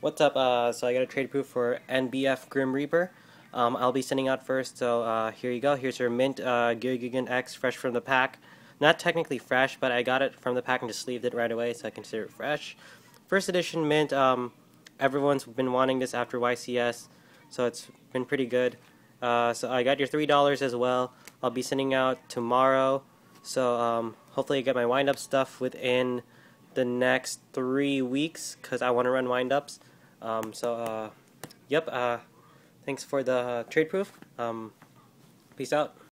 What's up? Uh, so I got a trade proof for NBF Grim Reaper. Um, I'll be sending out first, so uh, here you go. Here's your Mint uh, Gigan X fresh from the pack. Not technically fresh, but I got it from the pack and just sleeved it right away, so I consider it fresh. First edition Mint, um, everyone's been wanting this after YCS, so it's been pretty good. Uh, so I got your $3 as well. I'll be sending out tomorrow, so um, hopefully I get my wind-up stuff within the next three weeks because I want to run wind-ups. Um, so, uh, yep, uh, thanks for the trade proof. Um, peace out.